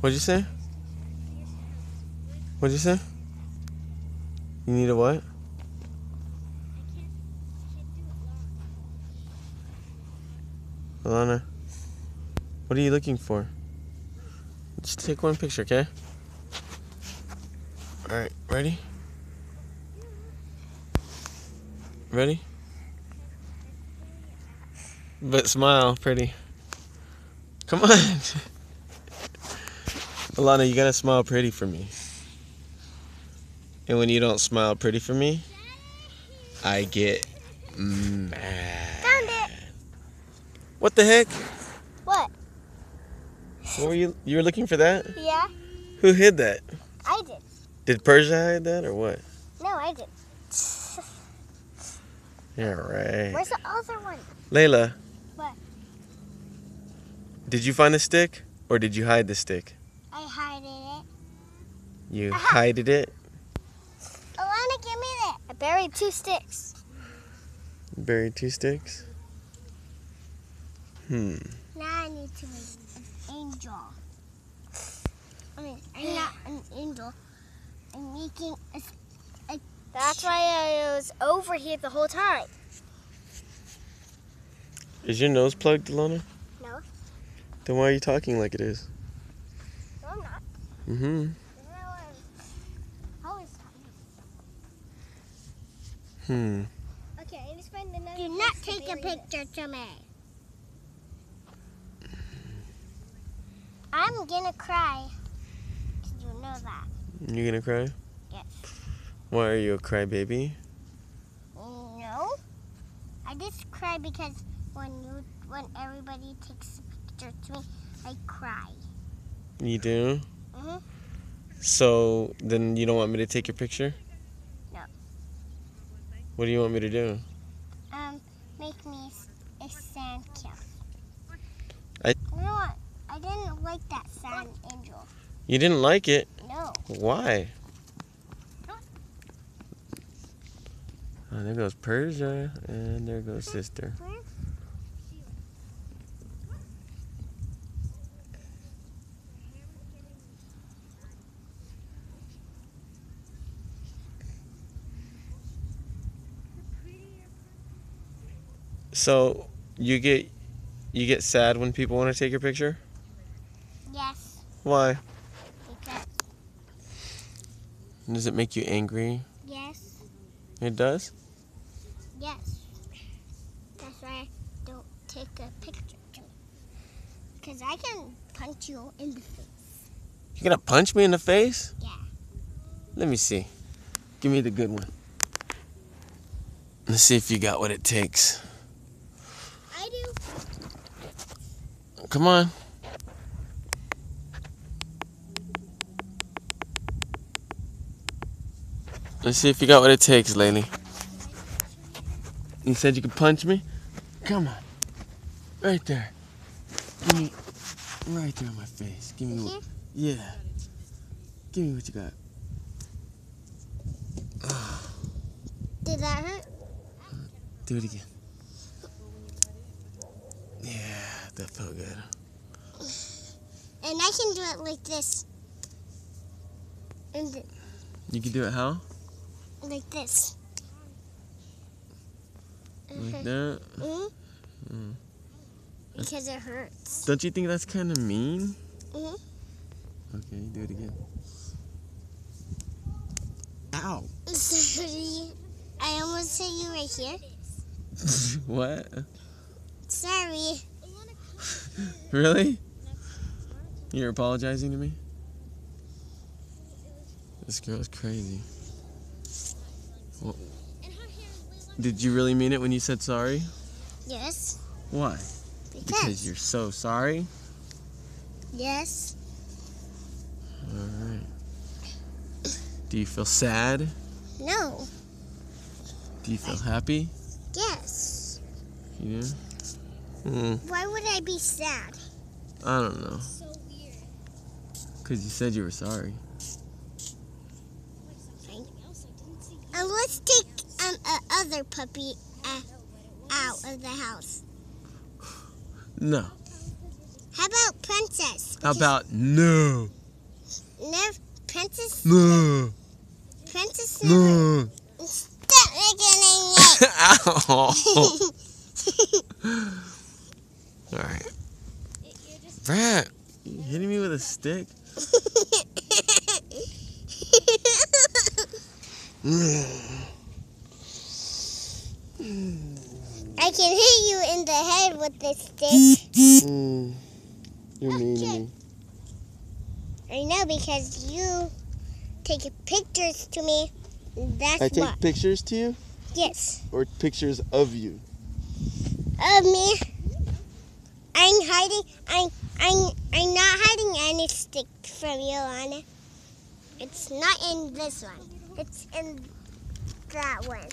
What'd you say? What'd you say? You need a what? Alana, what are you looking for? Just take one picture, okay? Alright, ready? Ready? But smile, pretty. Come on. Alana, you gotta smile pretty for me. And when you don't smile pretty for me, I get mad. Found it. What the heck? What? What were you you were looking for that? Yeah, Who hid that? I did. Did Persia hide that or what? No, I did. Yeah, right. Where's the other one? Layla. What? Did you find the stick or did you hide the stick? I hided it. You Aha. hided it? Alana, give me that. I buried two sticks. Buried two sticks? Hmm. Now I need to make an angel. I mean, I'm not an angel. I'm making a. s- a- That's why I was over here the whole time. Is your nose plugged, Alana? No. Then why are you talking like it is? No, I'm not. Mm-hmm. No, I'm always talking. Hmm. Okay, I just find another. Do not take a picture to me. I'm gonna cry. Did you know that? You gonna cry? Yes. Why are you a crybaby? No. I just cry because when you when everybody takes a picture to me, I cry. You do? Mhm. So then you don't want me to take your picture? What do you want me to do? Um, make me a sand kill. I- You know what? I didn't like that sand angel. You didn't like it? No. Why? Oh, there goes Persia, and there goes sister. So you get you get sad when people want to take your picture? Yes, Why? because Does it make you angry? yes, It does. yes. That's why I don't take a picture to. Because I can punch you in the face. You're gonna punch me in the face? Yeah. Let me see. Give me the good one. Let's see if you got what it takes. I do. Come on. Let's see if you got what it takes, Laylee. You said you could punch me? Come on. Right there. Give me right there in my face. Give me what Yeah. Give me what you got. Did that hurt? Do it again. Yeah, that felt good. And I can do it like this. And You can do it how? like this. Like that? Mhm. Mm. Because it hurts. Don't you think that's kind of mean? Mhm. Okay, do it again. Ow. Sorry. I almost hit you right here. what? Sorry. Really? You're apologizing to me? This girl's crazy. Well, did you really mean it when you said sorry? Yes. Why? Because. Because you're so sorry? Yes. Alright. Do you feel sad? No. Do you feel happy? Yes. You do? Hmm, Why would I be sad? I don't know. So weird. Because you said you were sorry. And let's take um a other puppy uh, out of the house. No. How about princess. How about no? Never, princess. No. Princess. No. Stop making it. Ow. All right. Brad, you hitting me with a stick? I can hit you in the head with this stick. Mm, you're mean to Okay. me. I know because you take pictures to me. That's I take why. pictures to you Yes. or pictures of you? Of me. I'm hiding. I'm. I'm. I'm not hiding any stick from you, Anna. It's not in this one. It's in that one.